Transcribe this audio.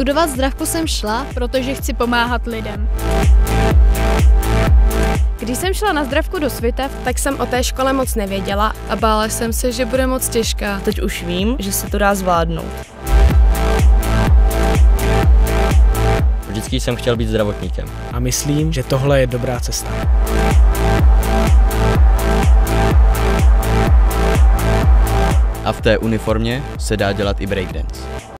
Studovat zdravku jsem šla, protože chci pomáhat lidem. Když jsem šla na zdravku do Svitev, tak jsem o té škole moc nevěděla a bála jsem se, že bude moc těžká. Teď už vím, že se to dá zvládnout. Vždycky jsem chtěl být zdravotníkem. A myslím, že tohle je dobrá cesta. A v té uniformě se dá dělat i breakdance.